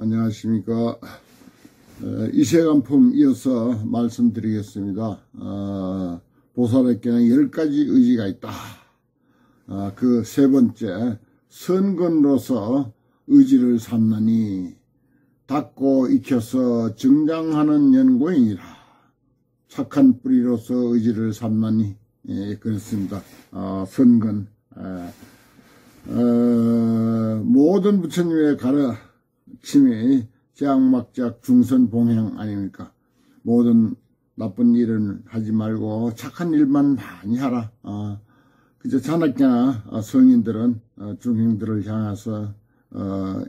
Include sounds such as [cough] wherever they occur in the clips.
안녕하십니까. 이세간품 이어서 말씀드리겠습니다. 어, 보살에게는 열 가지 의지가 있다. 어, 그세 번째, 선근로서 의지를 삼나니 닦고 익혀서 증장하는 연고인이라. 착한 뿌리로서 의지를 삼나니 예, 그렇습니다. 어, 선근. 에, 어, 모든 부처님의 가르 침이 제악막작 중선봉행 아닙니까? 모든 나쁜 일은 하지 말고 착한 일만 많이 하라. 어, 그저 자나깨나 성인들은 어, 중행들을 향해서 어,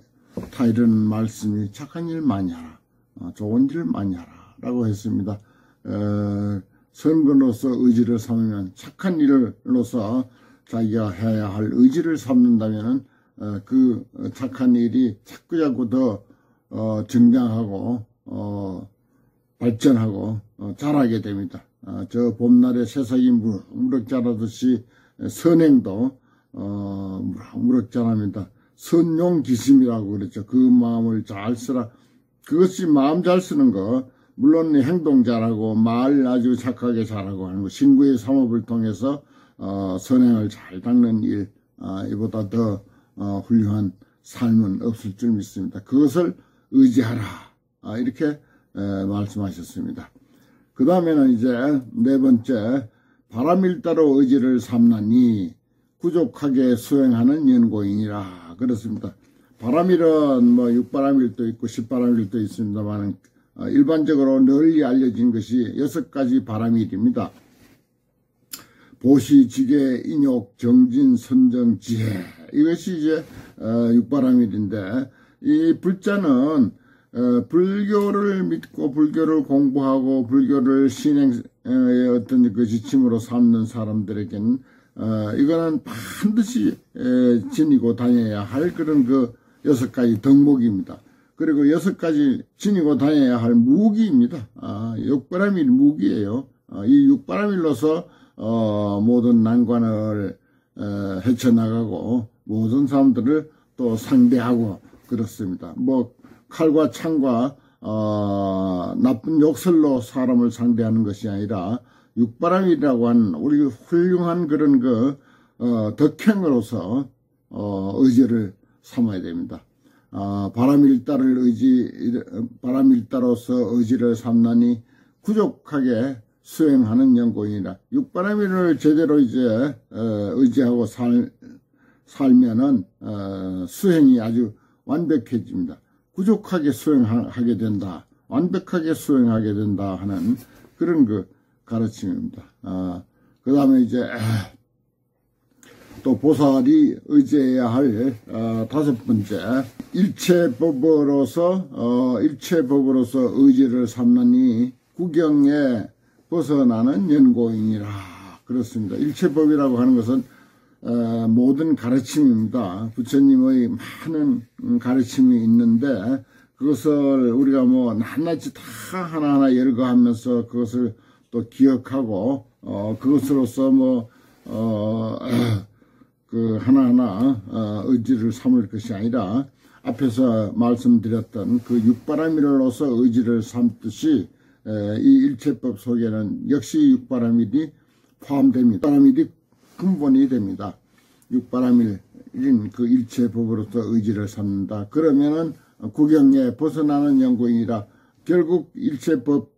타이른 말씀이 착한 일 많이 하라. 어, 좋은 일 많이 하라. 라고 했습니다. 어, 선근로서 의지를 삼으면 착한 일로서 자기가 해야 할 의지를 삼는다면 어, 그 착한 일이 자꾸자꾸 더 어, 증장하고 어, 발전하고 어, 자라게 됩니다. 어, 저 봄날에 새싹이 무럭 자라듯이 선행도 어, 무럭 자랍니다. 선용기심이라고 그랬죠. 그 마음을 잘 쓰라. 그것이 마음 잘 쓰는 거 물론 행동 잘하고 말 아주 착하게 잘하고 하는 거 신구의 삼업을 통해서 어, 선행을 잘 닦는 일 어, 이보다 더 어, 훌륭한 삶은 없을 줄 믿습니다. 그것을 의지하라 아, 이렇게 에, 말씀하셨습니다. 그 다음에는 이제 네 번째 바람일따로 의지를 삼나니 부족하게 수행하는 연고인이라 그렇습니다. 바람일은 뭐 육바람일도 있고 십바람일도 있습니다만 어, 일반적으로 널리 알려진 것이 여섯 가지 바람일입니다. 보시 지계, 인욕, 정진, 선정, 지혜 이것이 이제 어, 육바람일인데 이 불자는 어, 불교를 믿고 불교를 공부하고 불교를 신행의 어떤 그 지침으로 삼는 사람들에게는 어, 이거는 반드시 에, 지니고 다녀야 할 그런 그 여섯 가지 덕목입니다. 그리고 여섯 가지 지니고 다녀야 할 무기입니다. 아, 육바람일 무기예요. 아, 이 육바람일로서 어, 모든 난관을 어, 헤쳐나가고 모든 사람들을 또 상대하고 그렇습니다. 뭐 칼과 창과 어, 나쁜 욕설로 사람을 상대하는 것이 아니라 육바람이라고 하는 우리 훌륭한 그런 그 어, 덕행으로서 어, 의지를 삼아야 됩니다. 어, 바람일다를 의지 바람일다로서 의지를 삼나니 부족하게 수행하는 연고이라 육바람일을 제대로 이제 어, 의지하고 살 살면은 어, 수행이 아주 완벽해집니다. 부족하게 수행하게 된다. 완벽하게 수행하게 된다 하는 그런 그 가르침입니다. 어, 그 다음에 이제 또 보살이 의지해야 할 어, 다섯 번째 일체법으로서 어, 일체법으로서 의지를 삼느니 구경에 벗어나는 연고인이라 그렇습니다. 일체법이라고 하는 것은 어, 모든 가르침입니다. 부처님의 많은 가르침이 있는데 그것을 우리가 뭐 낱낱이 다 하나하나 열거하면서 그것을 또 기억하고 어, 그것으로서 뭐 어, [clears throat] 그 하나하나 어, 의지를 삼을 것이 아니라 앞에서 말씀드렸던 그 육바라밀로서 의지를 삼듯이 에, 이 일체법 속에는 역시 육바라밀이 포함됩니다. 육바라밀이 근본이 됩니다. 육바라밀인 그 일체법으로서 의지를 삼는다. 그러면은 구경에 벗어나는 연구인이라 결국 일체법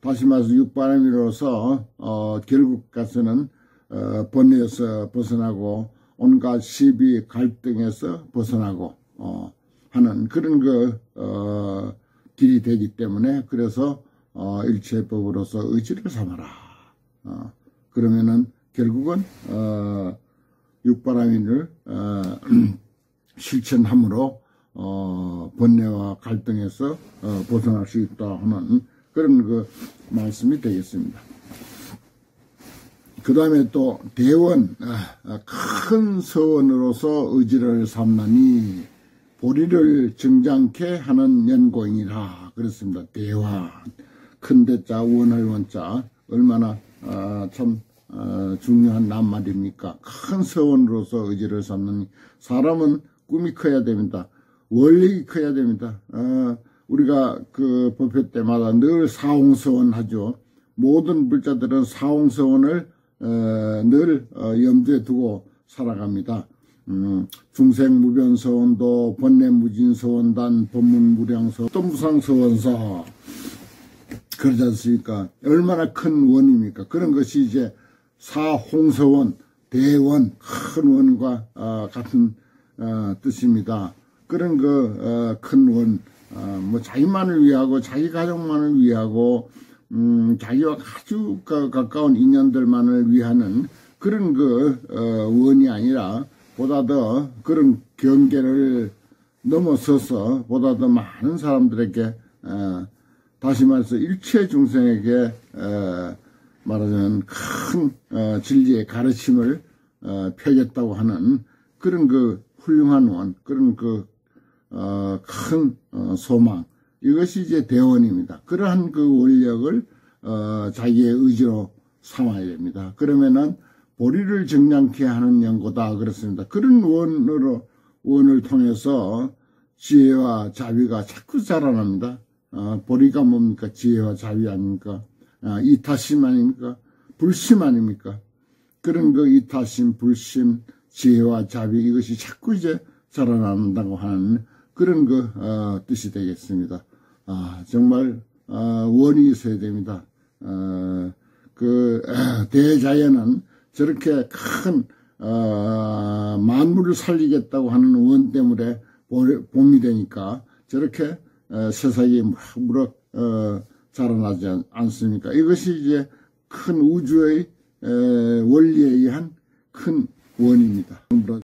다시 말해서 육바라밀로서 어, 결국 가서는 어, 번뇌에서 벗어나고 온갖 시비 갈등에서 벗어나고 어, 하는 그런 그 어, 길이 되기 때문에 그래서 어, 일체법으로서 의지를 삼아라. 어, 그러면은 결국은 어, 육바라민을 어, [clears throat] 실천함으로 어, 번뇌와 갈등에서 어, 벗어날 수 있다 하는 그런 그 말씀이 되겠습니다. 그 다음에 또 대원 아, 큰 서원으로서 의지를 삼나니 보리를 증장케 하는 연고인이라 그렇습니다. 대화 큰 대자 원할 원자 얼마나 아, 참 어, 중요한 낱말입니까? 큰 서원으로서 의지를 삼는 사람은 꿈이 커야 됩니다. 원력이 커야 됩니다. 어, 우리가 그 법회 때마다 늘 사홍서원 하죠. 모든 불자들은 사홍서원을 어, 늘 어, 염두에 두고 살아갑니다. 음, 중생무변서원도 번뇌무진서원단 법문무량서 또 무상서원서 그러지 않습니까? 얼마나 큰 원입니까? 그런 것이 이제 사홍서원, 대원, 큰 원과 어, 같은 어, 뜻입니다. 그런 그큰 원, 어, 뭐 자기만을 위하고 자기 가족만을 위하고 음, 자기와 아주 가까운 인연들만을 위하는 그런 그 원이 아니라 보다 더 그런 경계를 넘어서서 보다 더 많은 사람들에게 다시 말해서 일체 중생에게 말하자면 큰 어, 진리의 가르침을 어, 펴겠다고 하는 그런 그 훌륭한 원, 그런 그큰 어, 소망 이것이 이제 대원입니다. 그러한 그 원력을 자기의 의지로 삼아야 됩니다. 그러면은 보리를 정량케 하는 연고다 그렇습니다. 그런 원으로 원을 통해서 지혜와 자비가 자꾸 자라납니다. 어, 보리가 뭡니까? 지혜와 자비 아닙니까? 어, 이타심 아닙니까? 불심 아닙니까? 그런 그 이타심, 불심, 지혜와 자비 이것이 자꾸 이제 자라난다고 하는 그런 그 어, 뜻이 되겠습니다. 아 정말 어, 원이 있어야 됩니다. 어, 그 [clears throat] 대자연은 저렇게 큰 어, 만물을 살리겠다고 하는 원 때문에 봄이 되니까 저렇게 어, 세상이 무럭무럭 어, 자라나지 않, 않습니까? 이것이 이제 큰 우주의 에, 원리에 의한 큰 원입니다.